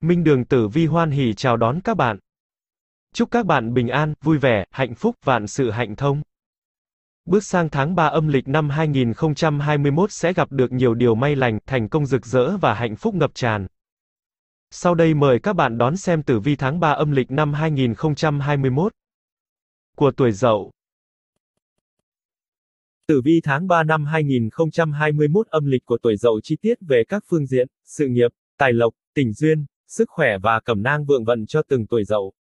Minh Đường Tử Vi hoan hỉ chào đón các bạn. Chúc các bạn bình an, vui vẻ, hạnh phúc, vạn sự hạnh thông. Bước sang tháng 3 âm lịch năm 2021 sẽ gặp được nhiều điều may lành, thành công rực rỡ và hạnh phúc ngập tràn. Sau đây mời các bạn đón xem tử vi tháng 3 âm lịch năm 2021 của tuổi Dậu. Tử vi tháng 3 năm 2021 âm lịch của tuổi Dậu chi tiết về các phương diện, sự nghiệp, tài lộc, tình duyên, sức khỏe và cẩm nang vượng vận cho từng tuổi Dậu.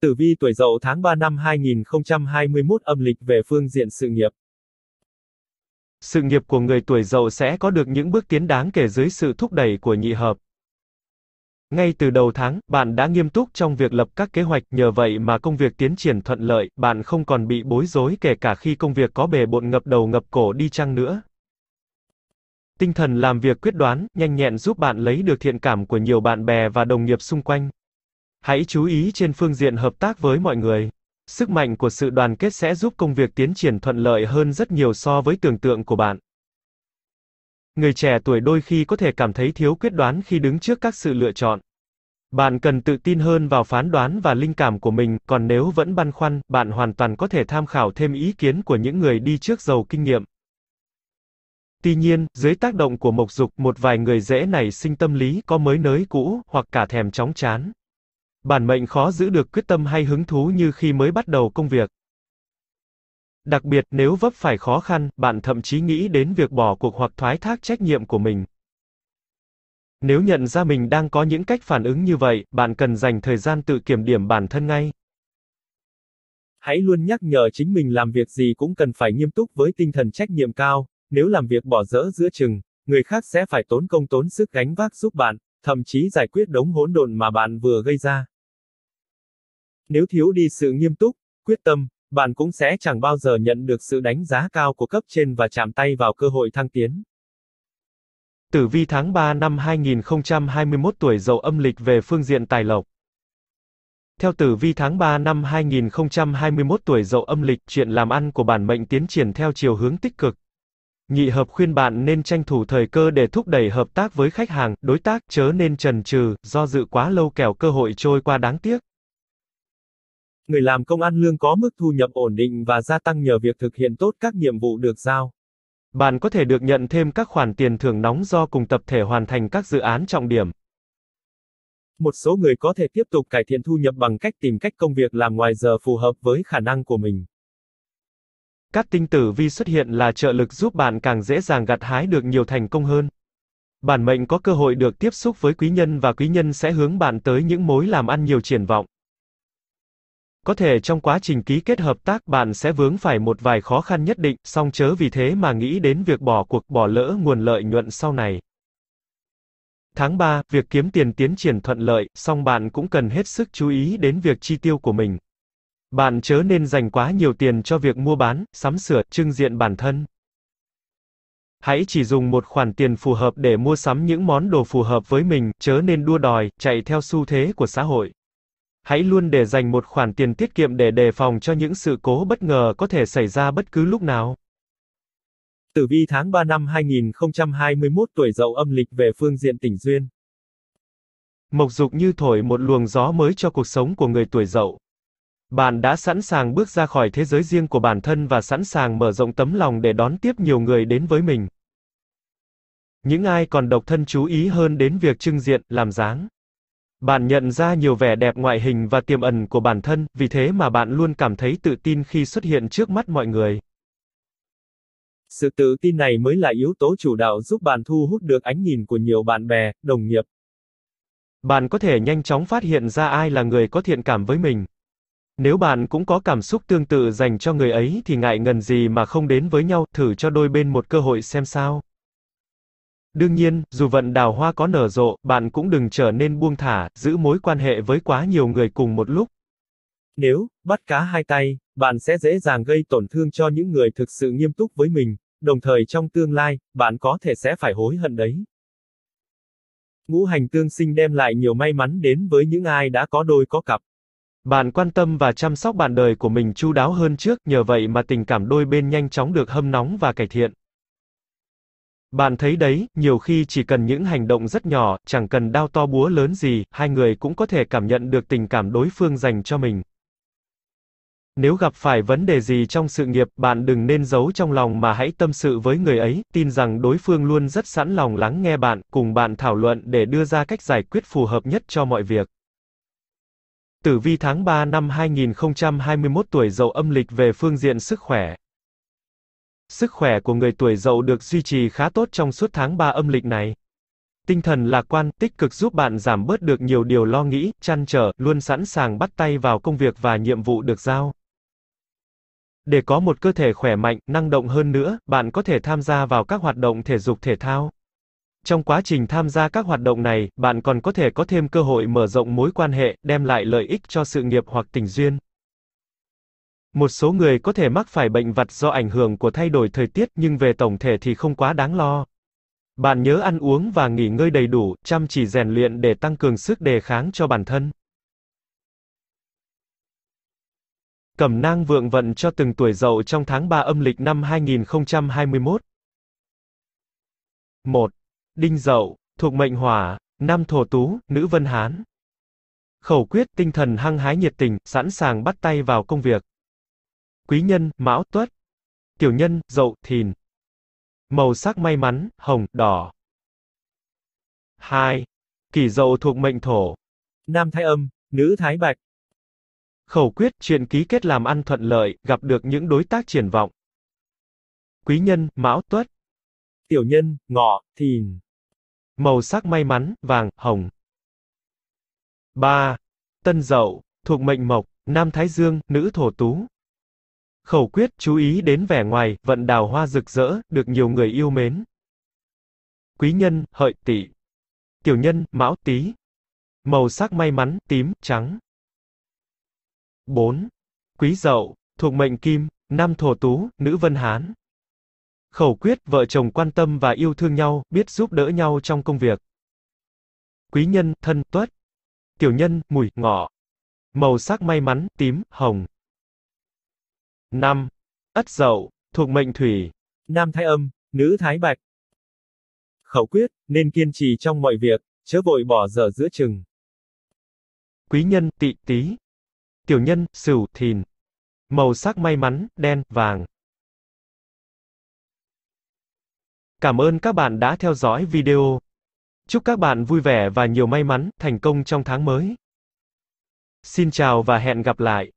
Tử vi tuổi Dậu tháng 3 năm 2021 âm lịch về phương diện sự nghiệp. Sự nghiệp của người tuổi Dậu sẽ có được những bước tiến đáng kể dưới sự thúc đẩy của nhị hợp. Ngay từ đầu tháng, bạn đã nghiêm túc trong việc lập các kế hoạch, nhờ vậy mà công việc tiến triển thuận lợi, bạn không còn bị bối rối kể cả khi công việc có bề bộn ngập đầu ngập cổ đi chăng nữa. Tinh thần làm việc quyết đoán, nhanh nhẹn giúp bạn lấy được thiện cảm của nhiều bạn bè và đồng nghiệp xung quanh. Hãy chú ý trên phương diện hợp tác với mọi người. Sức mạnh của sự đoàn kết sẽ giúp công việc tiến triển thuận lợi hơn rất nhiều so với tưởng tượng của bạn. Người trẻ tuổi đôi khi có thể cảm thấy thiếu quyết đoán khi đứng trước các sự lựa chọn. Bạn cần tự tin hơn vào phán đoán và linh cảm của mình, còn nếu vẫn băn khoăn, bạn hoàn toàn có thể tham khảo thêm ý kiến của những người đi trước giàu kinh nghiệm. Tuy nhiên, dưới tác động của mộc dục, một vài người dễ nảy sinh tâm lý có mới nới cũ, hoặc cả thèm chóng chán. Bản mệnh khó giữ được quyết tâm hay hứng thú như khi mới bắt đầu công việc. Đặc biệt, nếu vấp phải khó khăn, bạn thậm chí nghĩ đến việc bỏ cuộc hoặc thoái thác trách nhiệm của mình. Nếu nhận ra mình đang có những cách phản ứng như vậy, bạn cần dành thời gian tự kiểm điểm bản thân ngay. Hãy luôn nhắc nhở chính mình làm việc gì cũng cần phải nghiêm túc với tinh thần trách nhiệm cao, nếu làm việc bỏ dỡ giữa chừng, người khác sẽ phải tốn công tốn sức gánh vác giúp bạn, thậm chí giải quyết đống hỗn độn mà bạn vừa gây ra. Nếu thiếu đi sự nghiêm túc, quyết tâm, bạn cũng sẽ chẳng bao giờ nhận được sự đánh giá cao của cấp trên và chạm tay vào cơ hội thăng tiến. Tử vi tháng 3 năm 2021 tuổi Dậu âm lịch về phương diện tài lộc. Theo tử vi tháng 3 năm 2021 tuổi Dậu âm lịch, chuyện làm ăn của bản mệnh tiến triển theo chiều hướng tích cực. Nhị hợp khuyên bạn nên tranh thủ thời cơ để thúc đẩy hợp tác với khách hàng, đối tác, chớ nên trần trừ, do dự quá lâu kẻo cơ hội trôi qua đáng tiếc. Người làm công ăn lương có mức thu nhập ổn định và gia tăng nhờ việc thực hiện tốt các nhiệm vụ được giao. Bạn có thể được nhận thêm các khoản tiền thưởng nóng do cùng tập thể hoàn thành các dự án trọng điểm. Một số người có thể tiếp tục cải thiện thu nhập bằng cách tìm cách công việc làm ngoài giờ phù hợp với khả năng của mình. Các tinh tử vi xuất hiện là trợ lực giúp bạn càng dễ dàng gặt hái được nhiều thành công hơn. Bản mệnh có cơ hội được tiếp xúc với quý nhân và quý nhân sẽ hướng bạn tới những mối làm ăn nhiều triển vọng. Có thể trong quá trình ký kết hợp tác bạn sẽ vướng phải một vài khó khăn nhất định, song chớ vì thế mà nghĩ đến việc bỏ cuộc bỏ lỡ nguồn lợi nhuận sau này. Tháng 3, việc kiếm tiền tiến triển thuận lợi, song bạn cũng cần hết sức chú ý đến việc chi tiêu của mình. Bạn chớ nên dành quá nhiều tiền cho việc mua bán, sắm sửa, trưng diện bản thân. Hãy chỉ dùng một khoản tiền phù hợp để mua sắm những món đồ phù hợp với mình, chớ nên đua đòi, chạy theo xu thế của xã hội. Hãy luôn để dành một khoản tiền tiết kiệm để đề phòng cho những sự cố bất ngờ có thể xảy ra bất cứ lúc nào. Tử vi tháng 3 năm 2021 tuổi Dậu âm lịch về phương diện tình duyên. Mộc dục như thổi một luồng gió mới cho cuộc sống của người tuổi Dậu. Bạn đã sẵn sàng bước ra khỏi thế giới riêng của bản thân và sẵn sàng mở rộng tấm lòng để đón tiếp nhiều người đến với mình. Những ai còn độc thân chú ý hơn đến việc trưng diện, làm dáng. Bạn nhận ra nhiều vẻ đẹp ngoại hình và tiềm ẩn của bản thân, vì thế mà bạn luôn cảm thấy tự tin khi xuất hiện trước mắt mọi người. Sự tự tin này mới là yếu tố chủ đạo giúp bạn thu hút được ánh nhìn của nhiều bạn bè, đồng nghiệp. Bạn có thể nhanh chóng phát hiện ra ai là người có thiện cảm với mình. Nếu bạn cũng có cảm xúc tương tự dành cho người ấy thì ngại ngần gì mà không đến với nhau, thử cho đôi bên một cơ hội xem sao. Đương nhiên, dù vận đào hoa có nở rộ, bạn cũng đừng trở nên buông thả, giữ mối quan hệ với quá nhiều người cùng một lúc. Nếu bắt cá hai tay, bạn sẽ dễ dàng gây tổn thương cho những người thực sự nghiêm túc với mình, đồng thời trong tương lai, bạn có thể sẽ phải hối hận đấy. Ngũ hành tương sinh đem lại nhiều may mắn đến với những ai đã có đôi có cặp. Bạn quan tâm và chăm sóc bạn đời của mình chu đáo hơn trước, nhờ vậy mà tình cảm đôi bên nhanh chóng được hâm nóng và cải thiện. Bạn thấy đấy, nhiều khi chỉ cần những hành động rất nhỏ, chẳng cần đao to búa lớn gì, hai người cũng có thể cảm nhận được tình cảm đối phương dành cho mình. Nếu gặp phải vấn đề gì trong sự nghiệp, bạn đừng nên giấu trong lòng mà hãy tâm sự với người ấy, tin rằng đối phương luôn rất sẵn lòng lắng nghe bạn, cùng bạn thảo luận để đưa ra cách giải quyết phù hợp nhất cho mọi việc. Tử vi tháng 3 năm 2021 tuổi Dậu âm lịch về phương diện sức khỏe. Sức khỏe của người tuổi Dậu được duy trì khá tốt trong suốt tháng 3 âm lịch này. Tinh thần lạc quan, tích cực giúp bạn giảm bớt được nhiều điều lo nghĩ, chăn trở, luôn sẵn sàng bắt tay vào công việc và nhiệm vụ được giao. Để có một cơ thể khỏe mạnh, năng động hơn nữa, bạn có thể tham gia vào các hoạt động thể dục thể thao. Trong quá trình tham gia các hoạt động này, bạn còn có thể có thêm cơ hội mở rộng mối quan hệ, đem lại lợi ích cho sự nghiệp hoặc tình duyên. Một số người có thể mắc phải bệnh vặt do ảnh hưởng của thay đổi thời tiết nhưng về tổng thể thì không quá đáng lo. Bạn nhớ ăn uống và nghỉ ngơi đầy đủ, chăm chỉ rèn luyện để tăng cường sức đề kháng cho bản thân. Cẩm nang vượng vận cho từng tuổi dậu trong tháng 3 âm lịch năm 2021. 1. Đinh Dậu, thuộc mệnh hỏa, nam thổ tú, nữ vân hán. Khẩu quyết, tinh thần hăng hái nhiệt tình, sẵn sàng bắt tay vào công việc. Quý nhân, mão tuất. Tiểu nhân, dậu, thìn. Màu sắc may mắn, hồng, đỏ. 2. Kỷ dậu thuộc mệnh thổ. Nam thái âm, nữ thái bạch. Khẩu quyết, chuyện ký kết làm ăn thuận lợi, gặp được những đối tác triển vọng. Quý nhân, mão tuất. Tiểu nhân, ngọ, thìn. Màu sắc may mắn, vàng, hồng. 3. Tân Dậu, thuộc mệnh mộc, nam thái dương, nữ thổ tú. Khẩu quyết, chú ý đến vẻ ngoài, vận đào hoa rực rỡ, được nhiều người yêu mến. Quý nhân, hợi tỵ. Tiểu nhân, mão tý. Màu sắc may mắn, tím, trắng. 4. Quý Dậu, thuộc mệnh Kim, nam thổ tú, nữ vân hán. Khẩu quyết, vợ chồng quan tâm và yêu thương nhau, biết giúp đỡ nhau trong công việc. Quý nhân, thân, tuất. Tiểu nhân, mùi, ngọ. Màu sắc may mắn, tím, hồng. 5. Ất Dậu, thuộc mệnh Thủy. Nam thái âm, nữ thái bạch. Khẩu quyết, nên kiên trì trong mọi việc, chớ vội bỏ dở giữa chừng. Quý nhân, tỵ, tý. Tiểu nhân, sửu, thìn. Màu sắc may mắn, đen, vàng. Cảm ơn các bạn đã theo dõi video. Chúc các bạn vui vẻ và nhiều may mắn, thành công trong tháng mới. Xin chào và hẹn gặp lại.